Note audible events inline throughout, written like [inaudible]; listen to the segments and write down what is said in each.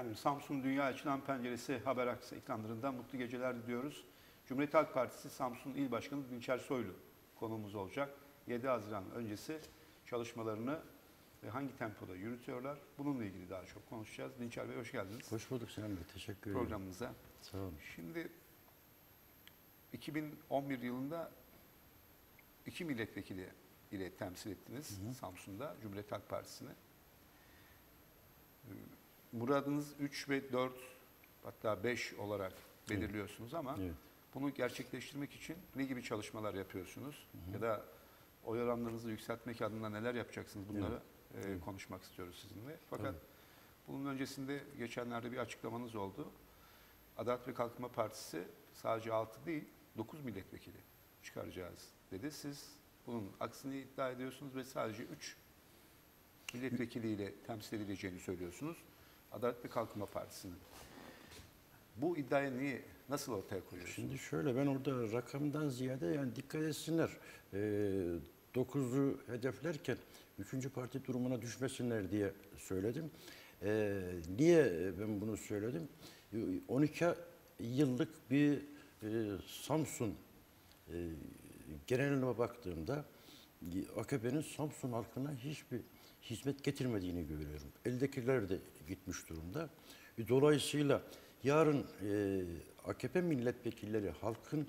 Efendim Samsun Dünya Açılan Penceresi Haber Aksı ekranlarından mutlu geceler diliyoruz. Cumhuriyet Halk Partisi Samsun İl Başkanı Dinçer Soylu konuğumuz olacak. 7 Haziran öncesi çalışmalarını ve hangi tempoda yürütüyorlar? Bununla ilgili daha çok konuşacağız. Dinçer Bey hoş geldiniz Hoş bulduk Sinan Bey. Teşekkür ederim. programımıza. Sağ olun. Şimdi 2011 yılında iki milletvekili ile temsil ettiniz Samsun'da Cumhuriyet Halk Partisi'ni. Muradınız 3 ve 4 hatta 5 olarak belirliyorsunuz ama Evet. bunu gerçekleştirmek için ne gibi çalışmalar yapıyorsunuz? Ya da oy oranlarınızı yükseltmek adına neler yapacaksınız? Bunları e, konuşmak istiyoruz sizinle. Fakat Tabii. bunun öncesinde geçenlerde bir açıklamanız oldu. Adalet ve Kalkınma Partisi sadece 6 değil 9 milletvekili çıkaracağız dedi. Siz bunun aksini iddia ediyorsunuz ve sadece 3 milletvekiliyle temsil edileceğini söylüyorsunuz. Adalet ve Kalkınma Partisi'nin. Bu iddiayı niye, nasıl ortaya koyuyorsunuz? Şimdi şöyle ben orada rakamdan ziyade yani dikkat etsinler. Ee, 9'u hedeflerken 3. parti durumuna düşmesinler diye söyledim. Ee, niye ben bunu söyledim? Ee, 12 yıllık bir e, Samsun e, geneline baktığımda e, AKP'nin Samsun halkına hiçbir hizmet getirmediğini görüyorum. Eldekiler de gitmiş durumda. E, Dolayısıyla yarın e, AKP milletvekilleri halkın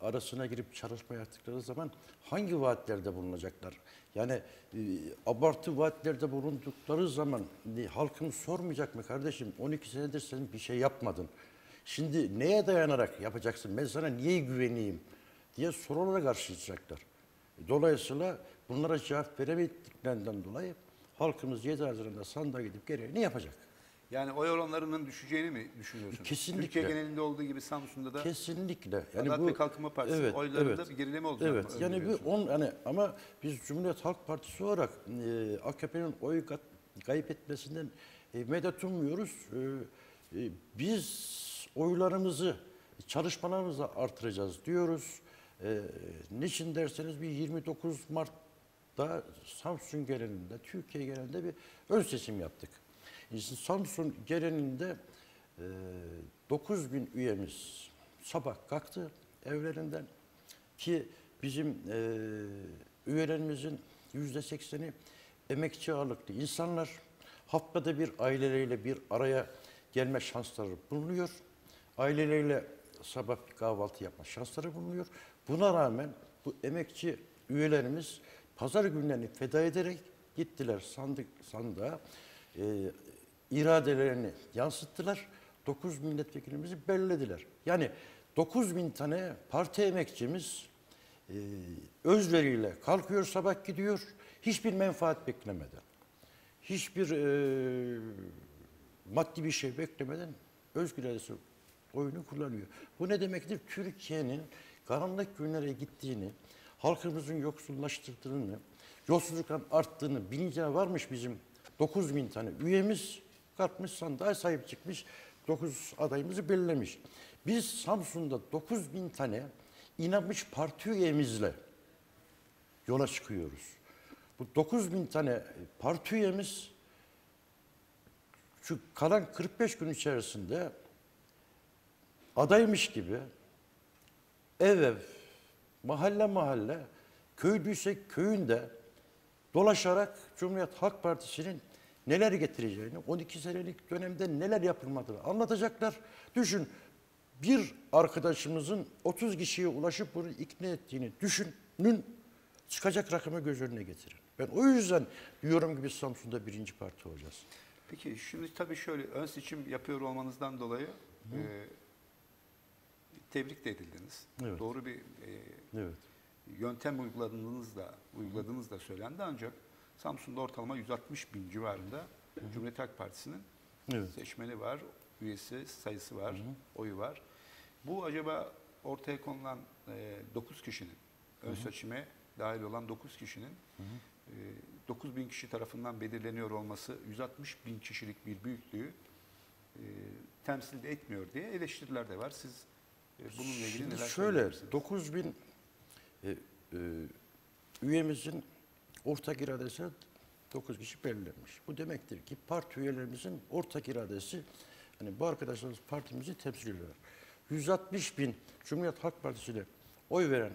arasına girip çalışma yaptıkları zaman hangi vaatlerde bulunacaklar? Yani e, abartı vaatlerde bulundukları zaman e, halkın sormayacak mı kardeşim 12 senedir sen bir şey yapmadın. Şimdi neye dayanarak yapacaksın? Ben sana niye güveneyim? diye sorulara karşılayacaklar. Dolayısıyla bunlara cevap veremediklerinden dolayı halkımız 7 Haziran'da sandığa gidip gereğini yapacak. Yani oy oranlarının düşeceğini mi düşünüyorsunuz? Kesinlikle. Türkiye genelinde olduğu gibi Samsun'da da Kesinlikle. Adalet ve Kalkınma Partisi oylarında bir gerileme olacak mı? Evet. Yani bir öngörüyorsunuz? on hani ama biz Cumhuriyet Halk Partisi olarak e, AKP'nin oy kaybetmesinden e, medet ummuyoruz. E, e, biz oylarımızı çalışmalarımızı artıracağız diyoruz. E, niçin derseniz bir 29 Mart'ta Samsun genelinde, Türkiye genelinde bir ön seçim yaptık. E, Samsun genelinde e, 9 bin üyemiz sabah kalktı evlerinden ki bizim e, üyelerimizin yüzde sekseni emekçi ağırlıklı insanlar. Haftada bir aileleriyle bir araya gelme şansları bulunuyor. Aileleriyle sabah bir kahvaltı yapma şansları bulunuyor. Buna rağmen bu emekçi üyelerimiz pazar günlerini feda ederek gittiler sandık sandığa. E, iradelerini yansıttılar. 9 milletvekilimizi belirlediler. Yani 9 bin tane parti emekçimiz e, özveriyle kalkıyor sabah gidiyor. Hiçbir menfaat beklemeden, hiçbir e, maddi bir şey beklemeden özgür iradesi oyunu kullanıyor. Bu ne demektir? Türkiye'nin karanlık günlere gittiğini, halkımızın yoksullaştırdığını, yolsuzlukların arttığını bilincine varmış bizim 9 bin tane üyemiz kalkmış sandığa sahip çıkmış. 9 adayımızı belirlemiş. Biz Samsun'da 9 bin tane inanmış parti üyemizle yola çıkıyoruz. Bu 9 bin tane parti üyemiz şu kalan 45 gün içerisinde adaymış gibi ev ev, mahalle mahalle, köydüysek köyünde dolaşarak Cumhuriyet Halk Partisi'nin neler getireceğini, 12 senelik dönemde neler yapılmadığını anlatacaklar. Düşün bir arkadaşımızın 30 kişiye ulaşıp bunu ikna ettiğini düşünün, çıkacak rakamı göz önüne getirin. Ben o yüzden diyorum ki biz Samsun'da birinci parti olacağız. Peki şimdi tabii şöyle ön seçim yapıyor olmanızdan dolayı e, tebrik de edildiniz. Evet. Doğru bir e, Evet. yöntem uyguladığınız da uyguladığınız da söylendi ancak Samsun'da ortalama 160 bin civarında Cumhuriyet Halk Partisi'nin Evet. seçmeni var, üyesi sayısı var, oyu var. Bu acaba ortaya konulan 9 kişinin, ön seçime dahil olan 9 kişinin e, 9 bin kişi tarafından belirleniyor olması 160 bin kişilik bir büyüklüğü e, temsil etmiyor diye eleştiriler de var. Siz e, bununla ilgili neler şöyle söyleyebilirsiniz? 9 bin e, e, üyemizin ortak iradesi 9 kişi belirlenmiş. Bu demektir ki parti üyelerimizin ortak iradesi hani bu arkadaşlarımız partimizi temsil ediyorlar. 160 bin Cumhuriyet Halk Partisi'ne oy veren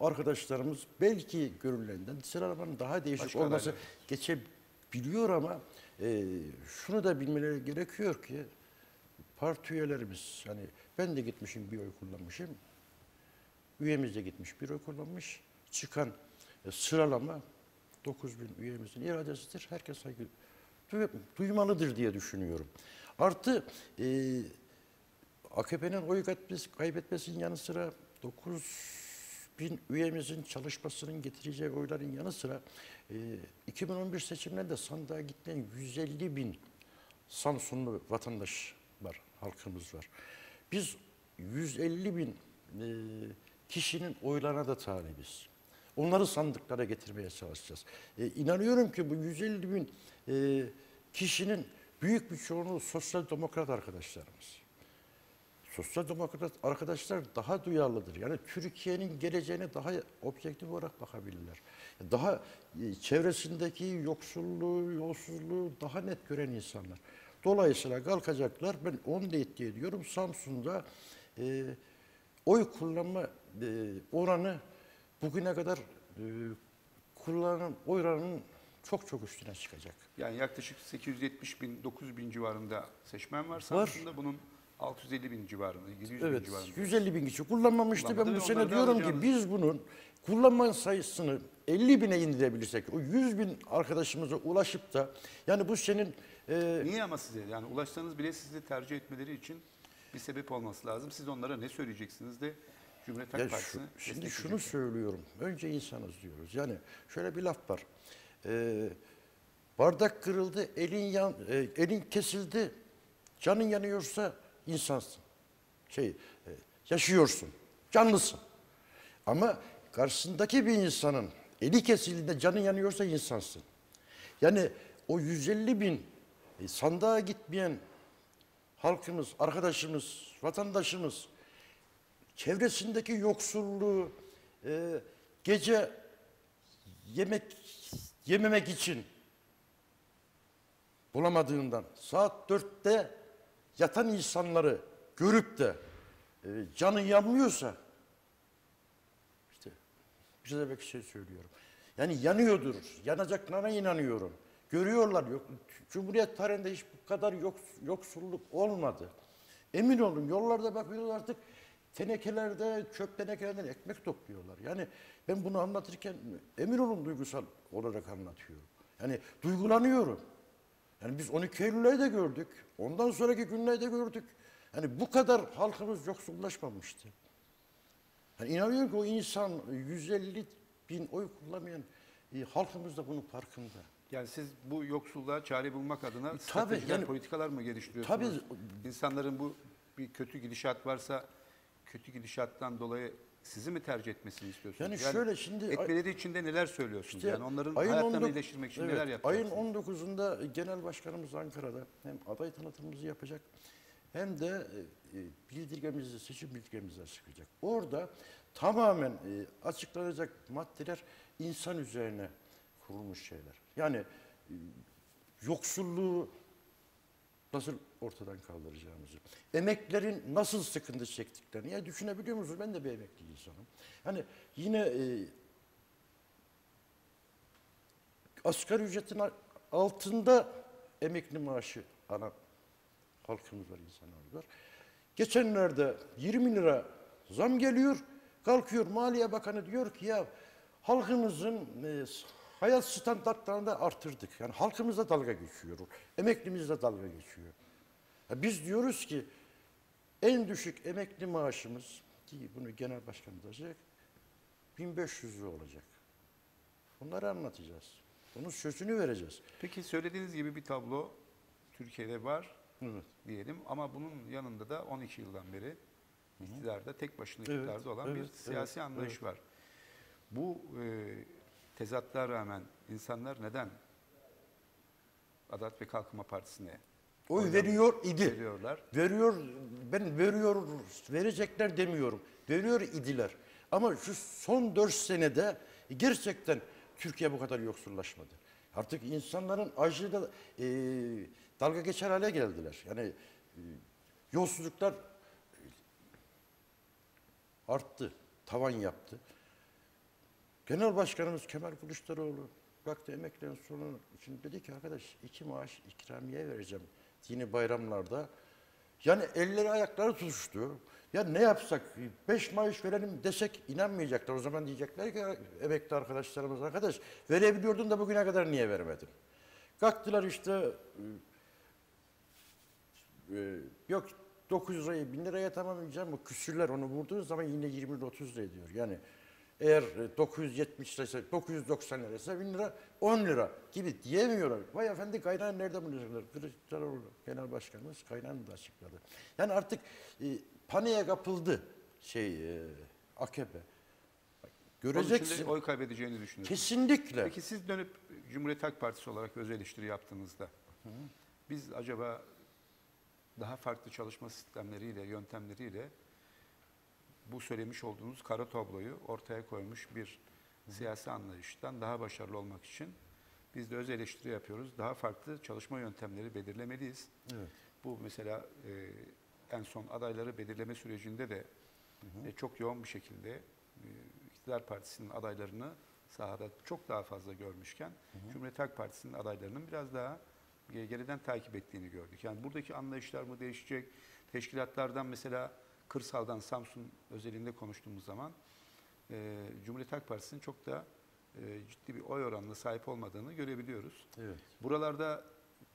arkadaşlarımız belki görülenden sıralamanın daha değişik Başka olması adaylar. geçebiliyor ama e, şunu da bilmeleri gerekiyor ki parti üyelerimiz hani ben de gitmişim bir oy kullanmışım. Üyemiz de gitmiş bir oy kullanmış. Çıkan e, sıralama 9 bin üyemizin iradesidir. Herkes saygı duy- duymalıdır diye düşünüyorum. Artı e, AKP'nin oy kaybetmesi- kaybetmesinin yanı sıra 9 bin üyemizin çalışmasının getireceği oyların yanı sıra e, 2011 seçimlerinde sandığa gitmeyen 150 bin Samsunlu vatandaş var, halkımız var. Biz 150 bin e, kişinin oylarına da talibiz. Onları sandıklara getirmeye çalışacağız. E, inanıyorum ki bu 150 bin e, kişinin büyük bir çoğunluğu sosyal demokrat arkadaşlarımız. Sosyal demokrat arkadaşlar daha duyarlıdır. Yani Türkiye'nin geleceğine daha objektif olarak bakabilirler. Daha e, çevresindeki yoksulluğu, yolsuzluğu daha net gören insanlar. Dolayısıyla kalkacaklar. Ben onu da etki ediyorum. Samsun'da e, oy kullanma e, oranı bugüne kadar e, kullanılan oy oranının çok çok üstüne çıkacak. Yani yaklaşık 870 bin, 900 bin civarında seçmen var Samsun'da. Bunun 650 bin civarında, 700 bin Evet, civarında. 150 bin kişi kullanmamıştı. Kullanmadı Ben bu sene diyorum ki biz bunun kullanma sayısını 50 bine indirebilirsek, o 100 bin arkadaşımıza ulaşıp da yani bu senin e, Niye ama size? Yani ulaşsanız bile sizi tercih etmeleri için bir sebep olması lazım. Siz onlara ne söyleyeceksiniz de Cumhuriyet Halk şu- Partisi'ni şimdi şunu söylüyorum. Önce insanız diyoruz. Yani şöyle bir laf var. Ee, bardak kırıldı, elin yan, e, elin kesildi, canın yanıyorsa insansın. Şey, e, yaşıyorsun, canlısın. Ama karşısındaki bir insanın eli kesildiğinde canın yanıyorsa insansın. Yani o 150 bin e, sandığa gitmeyen halkımız, arkadaşımız, vatandaşımız çevresindeki yoksulluğu e, gece yemek yememek için bulamadığından saat dörtte yatan insanları görüp de e, canı yanmıyorsa işte bir şey söylüyorum. Yani yanıyordur. Yanacaklarına inanıyorum. Görüyorlar. Yok, Cumhuriyet tarihinde hiç bu kadar yoks- yoksulluk olmadı. Emin olun yollarda bakıyoruz artık tenekelerde, çöp tenekelerden ekmek topluyorlar. Yani ben bunu anlatırken emin olun duygusal olarak anlatıyorum. Yani duygulanıyorum. Yani biz 12 Eylül'ü de gördük. Ondan sonraki günleri de gördük. Yani bu kadar halkımız yoksullaşmamıştı. Yani inanıyorum ki o insan 150 bin oy kullanmayan e, halkımız da bunun farkında. Yani siz bu yoksulluğa çare bulmak adına tabii, stratejiler, yani- politikalar mı geliştiriyorsunuz? Tabii. İnsanların bu bir kötü gidişat varsa kötü gidişattan dolayı sizi mi tercih etmesini istiyorsunuz? Yani şöyle şimdi- etmeleri için de neler söylüyorsunuz? İşte yani onların hayatlarını 19 iyileştirmek için evet, neler yapacaksınız? Ayın 19'unda genel başkanımız Ankara'da hem aday tanıtımımızı yapacak hem de e, e, bildirgemizi, seçim bildirgemizi açıklayacak. Orada tamamen e, açıklanacak maddeler insan üzerine kurulmuş şeyler. Yani e, yoksulluğu nasıl ortadan kaldıracağımızı, emeklerin nasıl sıkıntı çektiklerini. Ya düşünebiliyor musunuz? Ben de bir emekli insanım. Hani yine e, asgari ücretin altında emekli maaşı alan halkımız var, insanlarımız var. Geçenlerde 20 lira zam geliyor, kalkıyor Maliye Bakanı diyor ki ya halkımızın e, hayat standartlarını da artırdık. Yani halkımızla dalga geçiyor, emeklimizle dalga geçiyor. Ya biz diyoruz ki en düşük emekli maaşımız ki bunu genel başkanımız açacak 1500 lira olacak. Bunları anlatacağız. Bunun sözünü vereceğiz. Peki söylediğiniz gibi bir tablo Türkiye'de var Evet. diyelim ama bunun yanında da 12 yıldan beri iktidarda tek başına Evet, iktidarda olan bir evet, siyasi evet, anlayış evet. var. Bu e, tezatlığa rağmen insanlar neden Adalet ve Kalkınma Partisi'ne Oy veriyor idi. veriyorlar? Veriyor, ben veriyor, verecekler demiyorum. Veriyor idiler. Ama şu son dört senede gerçekten Türkiye bu kadar yoksullaşmadı. Artık insanların acıyla e, dalga geçer hale geldiler. Yani e, yolsuzluklar arttı, tavan yaptı. Genel Başkanımız Kemal Kılıçdaroğlu baktı emeklilerin sorunu için dedi ki arkadaş iki maaş ikramiye vereceğim dini bayramlarda. Yani elleri ayakları tutuştu. Ya ne yapsak beş maaş verelim desek inanmayacaklar. O zaman diyecekler ki emekli arkadaşlarımız arkadaş verebiliyordun da bugüne kadar niye vermedin? Kalktılar işte e, yok 900 lirayı 1000 liraya tamamlayacağım. Bu küsürler onu vurduğun zaman yine 20 lira 30 lira ediyor. Yani eğer e, 970 liraysa 990 liraysa 1000 lira 10 lira gibi diyemiyorlar. Vay efendi kaynağı nerede bulacaklar? Kılıçdaroğlu Genel Başkanımız kaynağını da açıkladı. Yani artık e, paniğe kapıldı şey e, AKP. Göreceksin. oy kaybedeceğini düşünüyorsunuz. Kesinlikle. Peki siz dönüp Cumhuriyet Halk Partisi olarak öz eleştiri yaptığınızda biz acaba daha farklı çalışma sistemleriyle, yöntemleriyle bu söylemiş olduğunuz kara tabloyu ortaya koymuş bir siyasi anlayıştan daha başarılı olmak için biz de öz eleştiri yapıyoruz. Daha farklı çalışma yöntemleri belirlemeliyiz. Evet. Bu mesela e, en son adayları belirleme sürecinde de e, çok yoğun bir şekilde e, iktidar partisinin adaylarını sahada çok daha fazla görmüşken Cumhuriyet Halk Partisi'nin adaylarının biraz daha geriden takip ettiğini gördük. Yani buradaki anlayışlar mı değişecek? Teşkilatlardan mesela kırsaldan Samsun özelinde konuştuğumuz zaman e, Cumhuriyet Halk Partisi'nin çok da e, ciddi bir oy oranına sahip olmadığını görebiliyoruz. Evet. Buralarda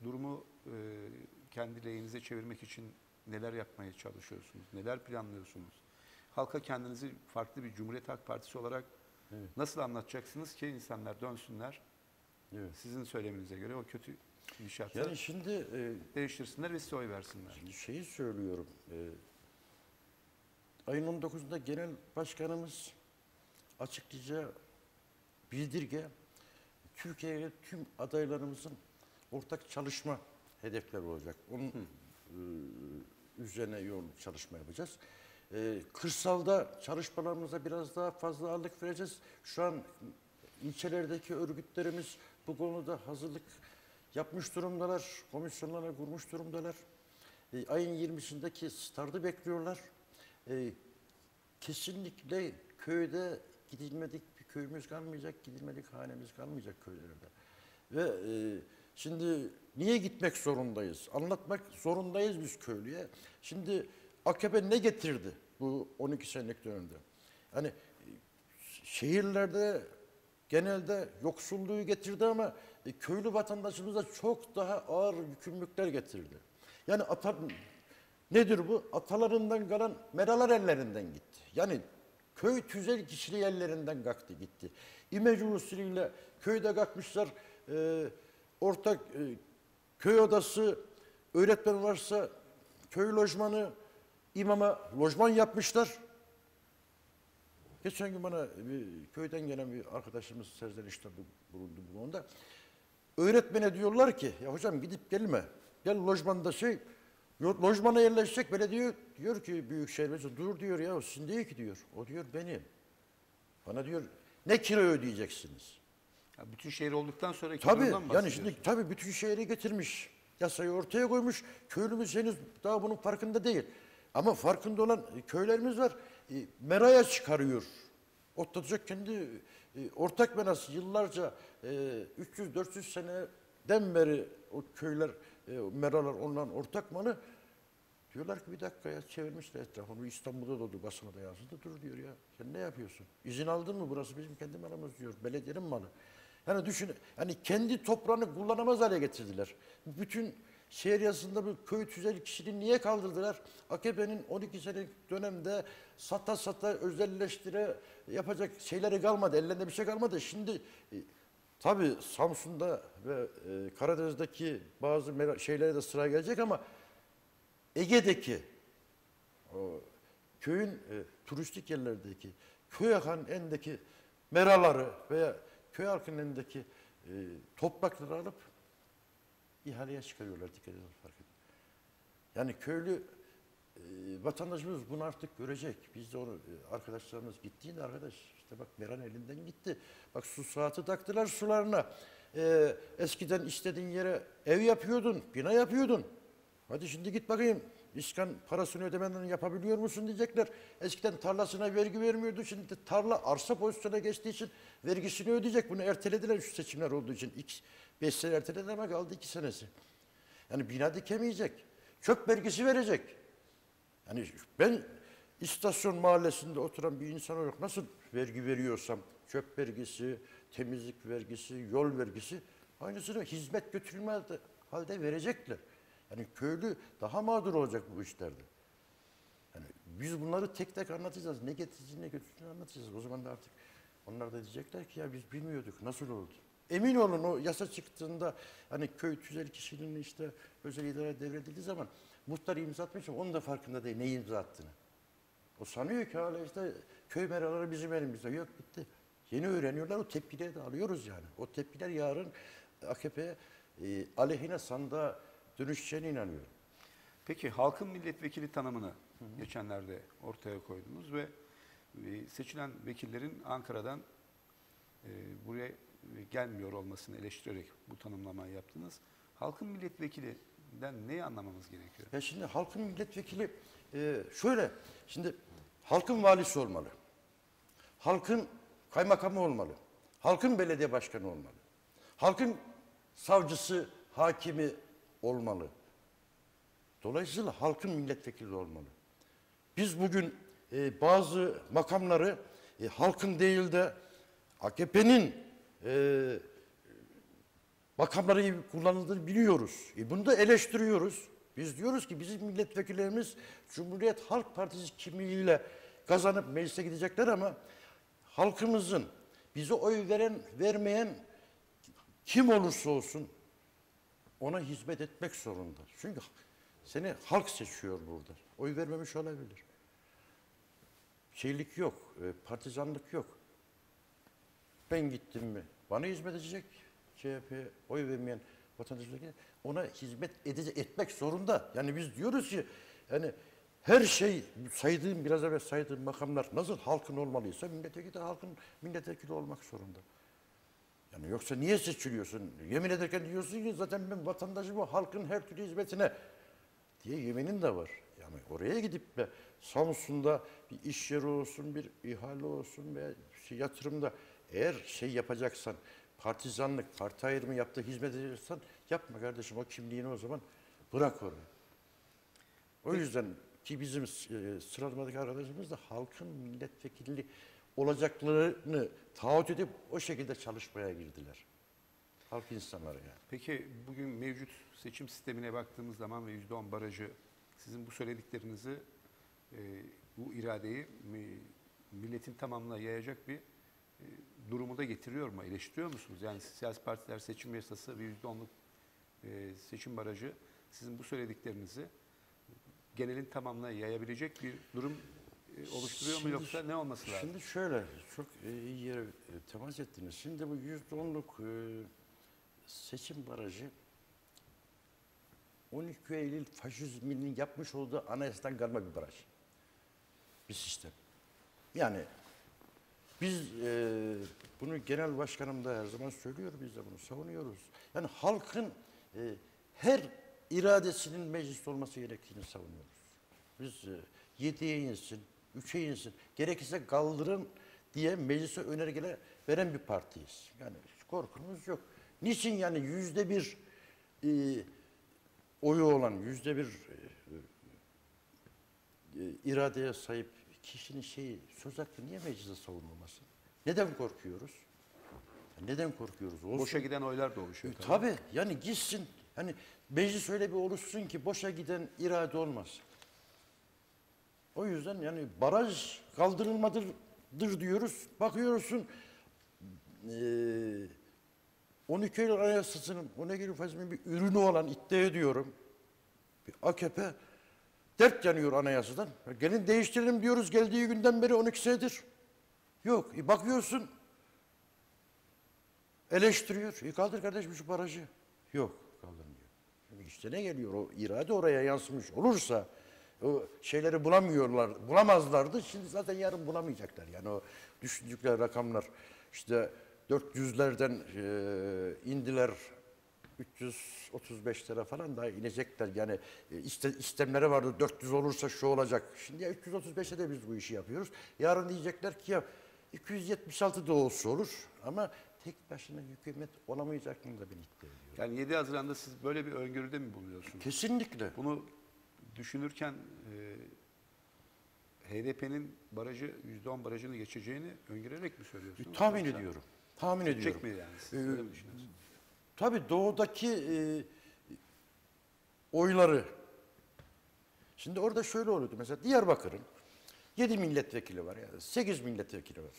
durumu e, kendi lehinize çevirmek için neler yapmaya çalışıyorsunuz? Neler planlıyorsunuz? Halka kendinizi farklı bir Cumhuriyet Halk Partisi olarak Evet. nasıl anlatacaksınız ki insanlar dönsünler Evet. sizin söyleminize göre o kötü inşaatı Yani şimdi e, değiştirsinler ve size oy versinler. Şimdi şeyi söylüyorum. E, ayın 19'unda genel başkanımız açıklayacağı bildirge Türkiye'ye tüm adaylarımızın ortak çalışma hedefleri olacak. Onun e, üzerine yoğun çalışma yapacağız. E, kırsalda çalışmalarımıza biraz daha fazla ağırlık vereceğiz. Şu an ilçelerdeki örgütlerimiz bu konuda hazırlık yapmış durumdalar. Komisyonlarla kurmuş durumdalar. E, ayın 20'sindeki startı bekliyorlar. E, kesinlikle köyde gidilmedik bir köyümüz kalmayacak, gidilmedik hanemiz kalmayacak köylerde. Ve e, şimdi niye gitmek zorundayız? Anlatmak zorundayız biz köylüye. Şimdi AKP ne getirdi bu 12 senelik dönemde? Hani e, şehirlerde genelde yoksulluğu getirdi ama e, köylü vatandaşımıza çok daha ağır yükümlülükler getirdi. Yani ata, nedir bu? Atalarından kalan meralar ellerinden gitti. Yani köy tüzel kişiliği ellerinden kalktı gitti. İmece usulüyle köyde kalkmışlar e, ortak e, köy odası öğretmen varsa köy lojmanı imama lojman yapmışlar. Geçen gün bana bir köyden gelen bir arkadaşımız serzenişte bu- bulundu bu konuda. Öğretmene diyorlar ki ya hocam gidip gelme. Gel lojmanda şey lojmana yerleşecek belediye diyor ki büyükşehir Belediyesi dur diyor ya sizin değil ki diyor. O diyor benim. Bana diyor ne kira ödeyeceksiniz? Ya bütün şehir olduktan sonra Tabii yani şimdi tabii bütün şehri getirmiş. Yasayı ortaya koymuş. Köylümüz henüz daha bunun farkında değil. Ama farkında olan köylerimiz var. E, meraya çıkarıyor. Otlatacak kendi e, ortak menası yıllarca e, 300-400 seneden beri o köyler, e, meralar onların ortak malı. Diyorlar ki bir dakika ya çevirmişler etrafını. İstanbul'da da oldu basına da yansıdı. Dur diyor ya sen ne yapıyorsun? İzin aldın mı? Burası bizim kendi malımız diyor. Belediyenin malı. Yani düşün, hani kendi toprağını kullanamaz hale getirdiler. Bütün şehir yazısında bu köy tüzel kişiliğini niye kaldırdılar? AKP'nin 12 senelik dönemde sata sata özelleştire yapacak şeyleri kalmadı. Ellerinde bir şey kalmadı. Şimdi e, tabii Samsun'da ve e, Karadeniz'deki bazı şeylere de sıra gelecek ama Ege'deki o köyün e, turistik yerlerdeki köy halkının elindeki meraları veya köy halkının elindeki e, toprakları alıp ihaleye çıkarıyorlar dikkat edin fark edin. Yani köylü vatandaşımız bunu artık görecek. Biz de onu e, arkadaşlarımız gittiğinde arkadaş işte bak Meran elinden gitti. Bak su saati taktılar sularına. e, eskiden istediğin yere ev yapıyordun, bina yapıyordun. Hadi şimdi git bakayım İskan parasını ödemeden yapabiliyor musun diyecekler. Eskiden tarlasına vergi vermiyordu. Şimdi tarla arsa pozisyona geçtiği için vergisini ödeyecek. Bunu ertelediler şu seçimler olduğu için. İki, beş sene erteledi ama kaldı iki senesi. Yani bina dikemeyecek. Çöp vergisi verecek. Yani ben istasyon mahallesinde oturan bir insan olarak nasıl vergi veriyorsam çöp vergisi, temizlik vergisi, yol vergisi aynısını hizmet götürülmez de- halde verecekler. Yani köylü daha mağdur olacak bu işlerde. Yani biz bunları tek tek anlatacağız. Ne getireceğini ne götüreceğini anlatacağız. O zaman da artık onlar da diyecekler ki ya biz bilmiyorduk nasıl oldu. Emin olun o yasa çıktığında hani köy tüzel kişinin işte özel idare devredildiği zaman muhtar imza atmış ama onun da farkında değil ne imza attığını. O sanıyor ki hala işte köy meraları bizim elimizde. Yok bitti. Yeni öğreniyorlar o tepkileri de alıyoruz yani. O tepkiler yarın AKP e, aleyhine sandığa dönüşeceğine inanıyorum. Peki halkın milletvekili tanımını geçenlerde ortaya koydunuz ve e, seçilen vekillerin Ankara'dan e, buraya gelmiyor olmasını eleştirerek bu tanımlamayı yaptınız. Halkın milletvekilinden neyi anlamamız gerekiyor? Ya şimdi halkın milletvekili e, şöyle, şimdi halkın valisi olmalı. Halkın kaymakamı olmalı. Halkın belediye başkanı olmalı. Halkın savcısı, hakimi olmalı. Dolayısıyla halkın milletvekili olmalı. Biz bugün e, bazı makamları e, halkın değil de AKP'nin e, makamları gibi kullanıldığını biliyoruz. E bunu da eleştiriyoruz. Biz diyoruz ki bizim milletvekillerimiz Cumhuriyet Halk Partisi kimliğiyle kazanıp meclise gidecekler ama halkımızın bize oy veren vermeyen kim olursa olsun ona hizmet etmek zorunda. Çünkü seni halk seçiyor burada. Oy vermemiş olabilir. Şeylik yok, e, partizanlık yok. Ben gittim mi bana hizmet edecek CHP oy vermeyen vatandaşlar ona hizmet edecek, etmek zorunda. Yani biz diyoruz ki yani her şey saydığım biraz evvel saydığım makamlar nasıl halkın olmalıysa milletvekili de halkın milletvekili olmak zorunda. Yani yoksa niye seçiliyorsun? Yemin ederken diyorsun ki zaten ben vatandaşım o halkın her türlü hizmetine diye yeminin de var. Yani oraya gidip de Samsun'da bir iş yeri olsun, bir ihale olsun veya şey yatırımda eğer şey yapacaksan, partizanlık, parti ayrımı yaptığı hizmet edeceksen yapma kardeşim o kimliğini o zaman bırak oraya. O yüzden ki bizim e, sıralamadaki arkadaşımız da halkın milletvekili olacaklarını taahhüt edip o şekilde çalışmaya girdiler. Halk insanları yani. Peki bugün mevcut seçim sistemine baktığımız zaman ve %10 barajı sizin bu söylediklerinizi e, bu iradeyi mi- milletin tamamına yayacak bir e, durumu da getiriyor mu? Eleştiriyor musunuz? Yani siyasi partiler seçim yasası ve %10'luk e, seçim barajı sizin bu söylediklerinizi genelin tamamına yayabilecek bir durum e, oluşturuyor mu Şimdi- yoksa ne olması lazım? Şimdi şöyle, çok e, iyi yere temas ettiniz. Şimdi bu yüzde onluk e, seçim barajı 12 Eylül faşizminin yapmış olduğu anayasadan kalma bir baraj. Bir sistem. Yani biz e, bunu genel başkanım da her zaman söylüyor, biz de bunu savunuyoruz. Yani halkın e, her iradesinin mecliste olması gerektiğini savunuyoruz. Biz e, 7'ye insin, 3'e insin, gerekirse kaldırın diye meclise önergeler veren bir partiyiz. Yani hiç korkumuz yok. Niçin yani yüzde bir e, oyu olan, yüzde bir e, e, iradeye sahip kişinin şeyi söz hakkı niye mecliste savunulmasın? Neden korkuyoruz? Neden korkuyoruz? Olsun. Boşa giden oylar da oluşuyor. tabii. Tabii yani gitsin. Hani meclis öyle bir oluşsun ki boşa giden irade olmaz. O yüzden yani baraj kaldırılmadır diyoruz. Bakıyorsun eee 12 Eylül Anayasası'nın 12 Eylül faşizmin bir ürünü olan iddia ediyorum. Bir AKP dert yanıyor anayasadan. Gelin değiştirelim diyoruz geldiği günden beri 12 senedir. Yok. E bakıyorsun eleştiriyor. E kaldır kardeşim şu barajı. Yok kaldırmıyor. Şimdi işte ne geliyor? O irade oraya yansımış olursa o şeyleri bulamıyorlar, bulamazlardı. Şimdi zaten yarın bulamayacaklar. Yani o düşündükleri rakamlar işte 400'lerden e, indiler 335'lere falan daha inecekler. Yani e, iste, istemleri vardı 400 olursa şu olacak. Şimdi ya 335'e de biz bu işi yapıyoruz. Yarın diyecekler ki ya 276 da olsa olur ama tek başına hükümet olamayacak mı da ben iddia ediyorum. Yani 7 Haziran'da siz böyle bir öngörüde mi bulunuyorsunuz? Kesinlikle. Bunu düşünürken e, HDP'nin barajı %10 barajını geçeceğini öngörerek mi söylüyorsunuz? Tahmin ediyorum. Tahmin ediyorum. Geçecek mi yani? Siz Ee? Tabii doğudaki e, oyları. Şimdi orada şöyle oluyordu. Mesela Diyarbakır'ın 7 milletvekili var. Yani 8 milletvekili var.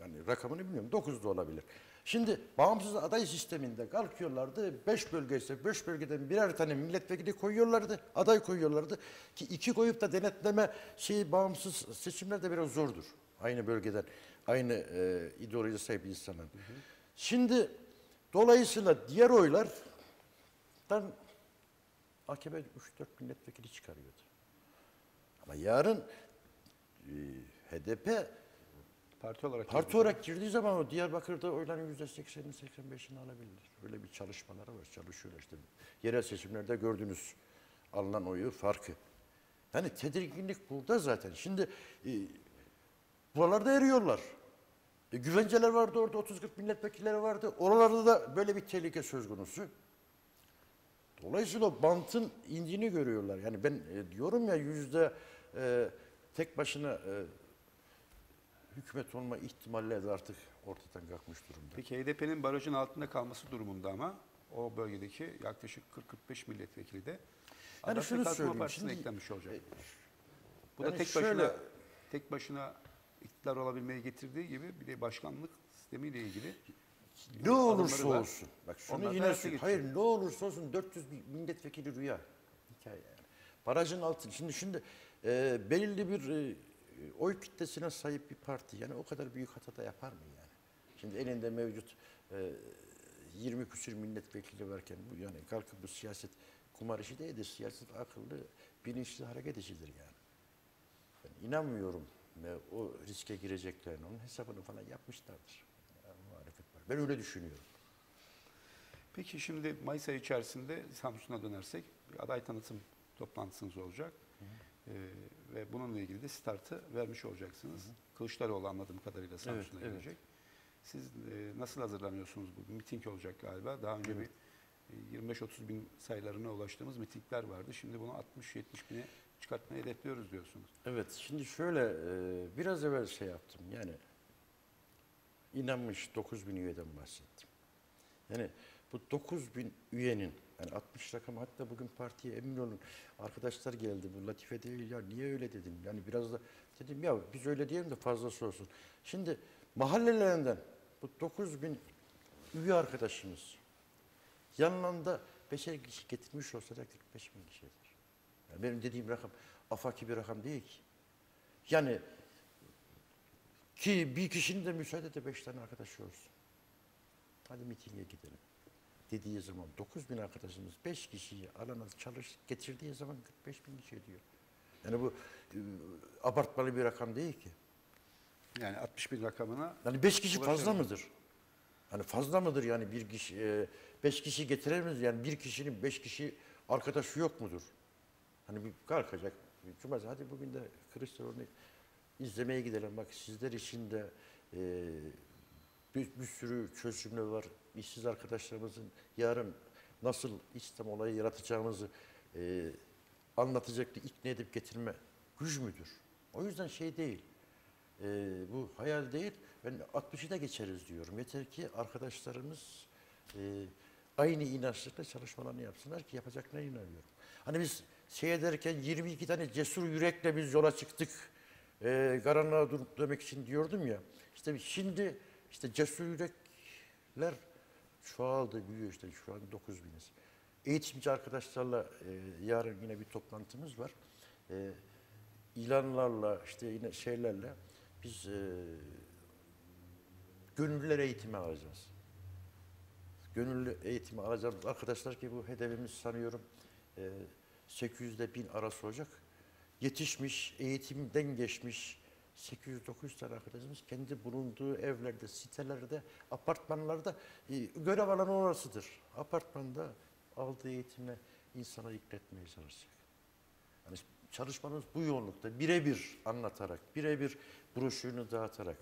Yani rakamını bilmiyorum. 9 da olabilir. Şimdi bağımsız aday sisteminde kalkıyorlardı. 5 bölge ise 5 bölgeden birer tane milletvekili koyuyorlardı. Aday koyuyorlardı. Ki iki koyup da denetleme şeyi bağımsız seçimler de biraz zordur. Aynı bölgeden, aynı e, ideoloji sahip insanın. Şimdi dolayısıyla diğer oylardan AKP 3-4 milletvekili çıkarıyordu. Ama yarın e, HDP Parti olarak parti olarak girdiği zaman o Diyarbakır'da oyların %80'ini 85'ini alabilir. Öyle bir çalışmaları var, çalışıyorlar işte. Yerel seçimlerde gördüğünüz alınan oyu farkı. Yani tedirginlik burada zaten. Şimdi e, buralarda eriyorlar. E, güvenceler vardı orada 30-40 milletvekilleri vardı. Oralarda da böyle bir tehlike söz konusu. Dolayısıyla bantın indiğini görüyorlar. Yani ben e, diyorum ya yüzde e, tek başına e, hükümet olma ihtimalleri de artık ortadan kalkmış durumda. Peki HDP'nin barajın altında kalması durumunda ama o bölgedeki yaklaşık 40-45 milletvekili de Adalet ve şunu Kalkınma söyleyeyim, Partisi'ne eklenmiş olacak. E, Bu da yani tek şöyle- başına tek başına iktidar olabilmeyi getirdiği gibi bir de başkanlık sistemiyle ilgili Ne olursa var. olsun. Bak şunu yine geçiyor. Hayır ne olursa olsun 400 bin milletvekili rüya. Hikaye yani. Barajın altı. Şimdi şimdi e, belirli bir e, oy kitlesine sahip bir parti. Yani o kadar büyük hata da yapar mı yani? Şimdi elinde mevcut e, 20 küsür milletvekili varken bu yani kalkıp bu siyaset kumar işi değildir. Siyaset akıllı, bilinçli hareket işidir yani. Ben inanmıyorum o riske gireceklerine, onun hesabını falan yapmışlardır. Yani muhalefet var. Ben öyle düşünüyorum. Peki şimdi Mayıs ayı içerisinde Samsun'a dönersek bir aday tanıtım toplantısınız olacak. Ee, ve bununla ilgili de startı vermiş olacaksınız. Kılıçdaroğlu anladığım kadarıyla Samsun'a evet. gelecek. Siz e, nasıl hazırlanıyorsunuz? Bu bir miting olacak galiba. Daha önce bir e, 25-30 bin sayılarına ulaştığımız mitingler vardı. Şimdi bunu 60-70 bine çıkartmayı hedefliyoruz diyorsunuz. Evet, şimdi şöyle e, biraz evvel şey yaptım yani inanmış 9 bin üyeden bahsettim. Yani bu 9 bin üyenin yani 60 rakam hatta bugün partiye emin olun arkadaşlar geldi bu latife değil ya niye öyle dedim yani biraz da dedim ya biz öyle diyelim de fazlası olsun. Şimdi mahallelerinden bu 9 bin üye arkadaşımız yanlarında beşer kişi getirmiş olsa da 45 bin kişidir. Yani benim dediğim rakam afaki bir rakam değil ki. Yani ki bir kişinin de müsaade de beş tane arkadaşı olsun. Hadi mitinge gidelim. Dediği zaman 9 bin arkadaşımız 5 kişiyi alana çalış getirdiği zaman 45 bin kişi ediyor. Yani bu e, abartmalı bir rakam değil ki. Yani 60 bin rakamına Yani 5 kişi fazla mıdır? Hani fazla mıdır yani bir kişi 5 kişi getirir miyiz? Yani bir kişinin 5 kişi arkadaşı yok mudur? Hani bir kalkacak. Cumartesi hadi bugün de Kılıçdaroğlu'nu izlemeye gidelim. Bak sizler için de e, bir, bir sürü çözümler var. İşsiz arkadaşlarımızın yarın nasıl İslam olayı yaratacağımızı e, anlatacak, ikna edip getirme güç müdür? O yüzden şey değil. Ee, bu hayal değil. Ben 60'ı da geçeriz diyorum. Yeter ki arkadaşlarımız e, aynı inançlıkla çalışmalarını yapsınlar ki yapacaklarına inanıyorum. Hani biz şey ederken 22 tane cesur yürekle biz yola çıktık. E, karanlığa durup demek için diyordum ya. İşte şimdi işte cesur yürekler çoğaldı, büyüyor işte şu an 9 biniz. Eğitimci arkadaşlarla e, yarın yine bir toplantımız var. E, ilanlarla işte yine şeylerle biz e, gönüllüler eğitimi alacağız. Gönüllü eğitimi alacağımız arkadaşlar ki bu hedefimiz sanıyorum e, 800 ile 1000 arası olacak. Yetişmiş, eğitimden geçmiş, 800-900 tane arkadaşımız kendi bulunduğu evlerde, sitelerde, apartmanlarda e, görev alanı orasıdır. Apartmanda aldığı eğitime insana yükletmeye çalışacak. Yani çalışmamız bu yoğunlukta birebir anlatarak, birebir broşürünü dağıtarak.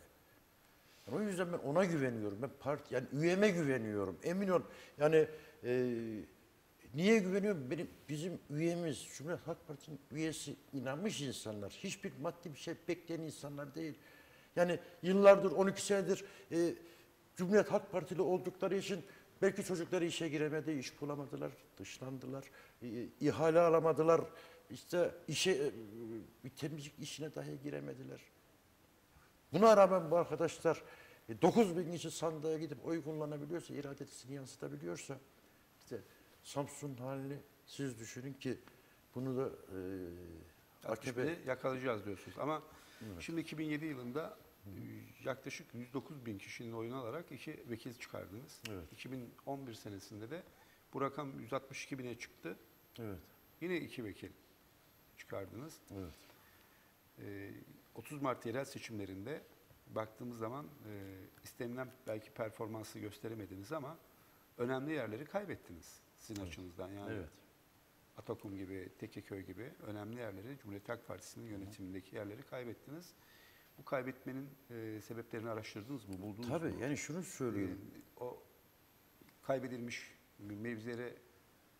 Yani o yüzden ben ona güveniyorum. Ben parti yani üyeme güveniyorum. Emin ol. Yani e, niye güveniyorum? Benim bizim üyemiz Cumhuriyet Halk Partisi'nin üyesi inanmış insanlar. Hiçbir maddi bir şey bekleyen insanlar değil. Yani yıllardır 12 senedir e, Cumhuriyet Halk Partili oldukları için belki çocukları işe giremedi, iş bulamadılar, dışlandılar, e, ihale alamadılar. İşte işe e, bir temizlik işine dahi giremediler. Buna rağmen bu arkadaşlar 9 bin kişi sandığa gidip oy kullanabiliyorsa, iradesini yansıtabiliyorsa işte Samsun halini siz düşünün ki bunu da e, 60 AKP yakalayacağız diyorsunuz. Ama şimdi 2007 yılında e, yaklaşık 109 bin kişinin oyunu alarak iki vekil çıkardınız. Evet. 2011 senesinde de bu rakam 162 bine çıktı. evet, Yine iki vekil çıkardınız. evet. Ee, 30 Mart yerel seçimlerinde baktığımız zaman e, istenilen belki performansı gösteremediniz ama önemli yerleri kaybettiniz sizin açınızdan. Yani Evet. Atakum gibi, Tekeköy gibi önemli yerleri Cumhuriyet Halk Partisi'nin yönetimindeki yerleri kaybettiniz. Bu kaybetmenin e, sebeplerini araştırdınız mı, buldunuz Tabii mu? yani şunu söylüyorum. Ee, o kaybedilmiş mevzileri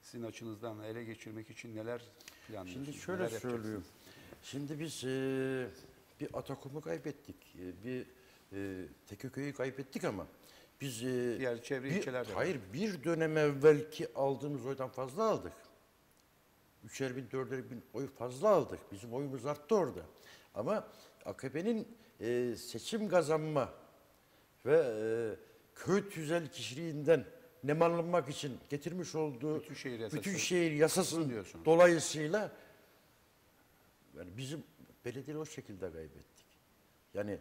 sizin açınızdan ele geçirmek için neler planlıyorsunuz? Şimdi şöyle neler söyleyeyim. Şimdi biz e, bir Atakum'u kaybettik. E, bir e, Tekeköy'ü kaybettik ama biz e, Diğer çevre bir, ilçeler de var. hayır bir dönem evvelki aldığımız oydan fazla aldık. Üçer bin, dörder bin oy fazla aldık. Bizim oyumuz arttı orada. Ama AKP'nin e, seçim kazanma ve e, köy tüzel kişiliğinden nemalanmak için getirmiş olduğu Bütün şehir yasası. bütün şehir yasasının diyorsun. dolayısıyla yani bizim belediye o şekilde kaybettik. Yani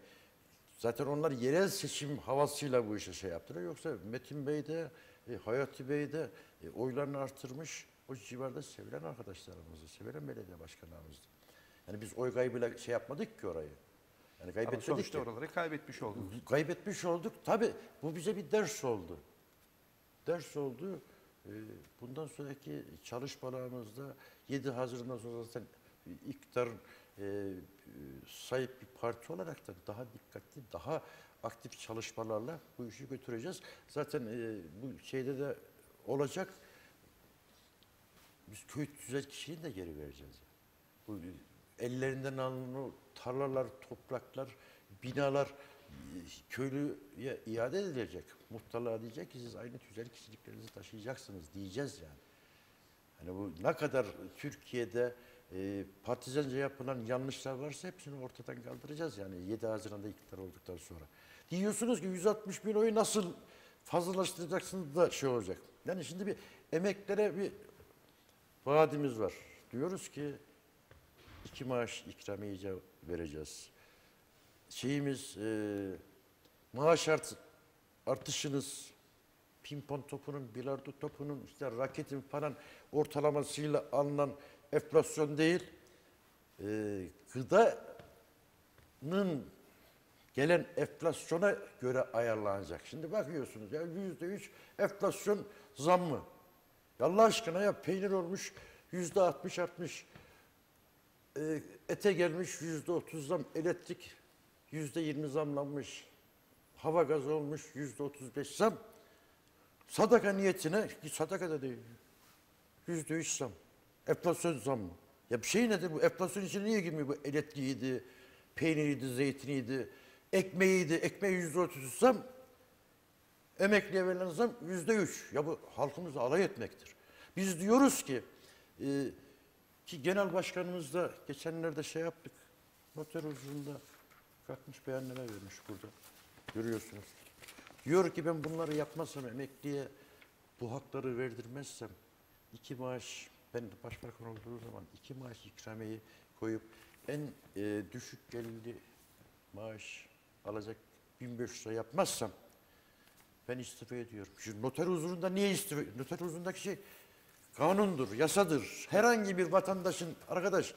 zaten onlar yerel seçim havasıyla bu işe şey yaptılar. Yoksa Metin Bey de, e, Hayati Bey de e, oylarını artırmış. O civarda sevilen arkadaşlarımızdı, sevilen belediye başkanlarımızdı. Yani biz oy kaybıyla şey yapmadık ki orayı. Yani Ama kaybetmedik sonuçta ki. oraları kaybetmiş oldunuz. Kaybetmiş olduk. Tabii bu bize bir ders oldu. Ders oldu. Ee, Bundan sonraki çalışmalarımızda 7 Haziran'dan sonra zaten iktidarın e, e, sahip bir parti olarak da daha dikkatli, daha aktif çalışmalarla bu işi götüreceğiz. Zaten e, bu şeyde de olacak. Biz köy tüzel kişiliğini de geri vereceğiz. Bu ellerinden alınan tarlalar, topraklar, binalar e, köylüye iade edilecek. Muhtarlığa diyecek ki siz aynı tüzel kişiliklerinizi taşıyacaksınız diyeceğiz yani. Hani bu ne kadar Türkiye'de e, partizanca yapılan yanlışlar varsa hepsini ortadan kaldıracağız yani 7 Haziran'da iktidar olduktan sonra. Diyorsunuz ki 160 bin oyu nasıl fazlalaştıracaksınız da şey olacak. Yani şimdi bir emeklere bir vaadimiz var. Diyoruz ki iki maaş ikramiye vereceğiz. Şeyimiz e, maaş art, artışınız pimpon topunun, bilardo topunun, işte raketin falan ortalamasıyla alınan enflasyon değil, e, gıdanın gelen enflasyona göre ayarlanacak. Şimdi bakıyorsunuz ya yüzde üç enflasyon zammı. Ya Allah aşkına ya peynir olmuş yüzde altmış artmış. E, ete gelmiş yüzde otuz zam, elektrik yüzde yirmi zamlanmış. Hava gazı olmuş yüzde otuz beş zam. Sadaka niyetine, sadaka da değil. Yüzde üç zam. Enflasyon zam mı? Ya bir şey nedir bu? Enflasyon içine niye girmiyor bu? Elektriğiydi, peyniriydi, zeytiniydi, ekmeğiydi. Ekmeği yüzde otuz zam. Emekliye verilen zam yüzde üç. Ya bu halkımızla alay etmektir. Biz diyoruz ki, e, ki genel başkanımız da geçenlerde şey yaptık. Noter huzurunda kalkmış beyanlama vermiş burada. Görüyorsunuz. Diyor ki ben bunları yapmazsam emekliye bu hakları verdirmezsem iki maaş ben de başbakan olduğu zaman iki maaş ikramiyeyi koyup en e, düşük gelirli maaş alacak 1500 lira yapmazsam ben istifa ediyorum. Şu noter huzurunda niye istifa Noter huzurundaki şey kanundur, yasadır. Herhangi bir vatandaşın arkadaş